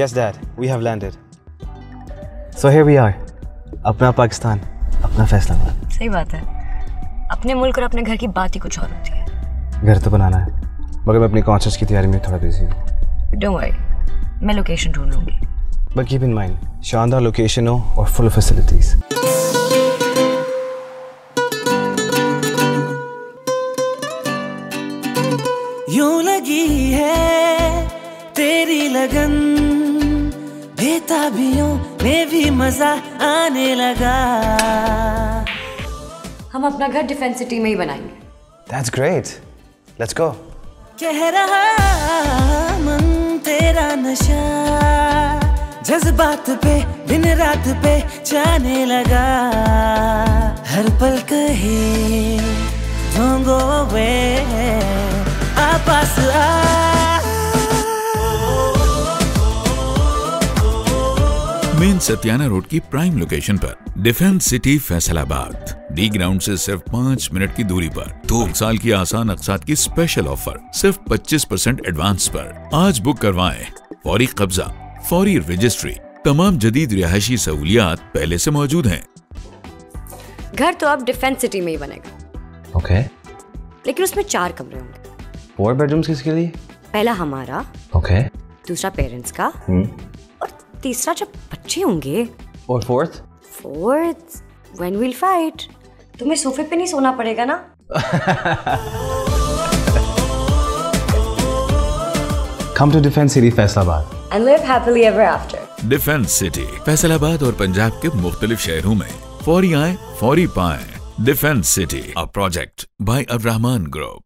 Yes, Dad. We have landed. So here we are. अपना पाकिस्तान, अपना फैसलाबाद. सही बात है अपने मुल्क और अपने घर की बात ही कुछ और होती है घर तो बनाना है मगर मैं अपनी कॉन्सर्ट्स की तैयारी में थोड़ा बिज़ी हूँ डोंट वरी मैं लोकेशन ढूंढ लूँगी बट कीप इन माइंड शानदार लोकेशन हो और फुल फैसिलिटीज़ यूँ लगी है तेरी लगन बेताबियों में भी मज़ा आने लगा। हम अपना घर डिफेंस सिटी में ही बनाएँगे। दैट्स ग्रेट लेट्स गो कह रहा मन तेरा नशा जज्बात पे दिन रात पे जाने लगा। हर पल कहे don't go away main Satyana road की प्राइम लोकेशन पर defence city Faisalabad. D ground से सिर्फ़ पाँच मिनट की दूरी पर दो साल की आसान अकसात की स्पेशल ऑफ़र सिर्फ़ 25 परसेंट एडवांस पर। आज बुक करवाएँ। फौरी कब्जा फौरी रजिस्ट्री तमाम जदीद रिहायशी सहूलियात पहले से मौजूद हैं। घर तो अब डिफेंस सिटी में ही बनेगा। ओके लेकिन उसमें चार कमरे होंगे। फोर बेडरूम्स किसके लिए? पहला हमारा ओके दूसरा पेरेंट्स का और तीसरा जब बच्चे होंगे। और fourth fourth when will fight तुम्हें सोफे पे नहीं सोना पड़ेगा ना? Come to defence city Faisalabad and live happily ever after defence city Faisalabad और पंजाब के मुख्तलिफ़ शहरों में फौरी आए फौरी पाए। Defence city a project by अब रहमान ग्रुप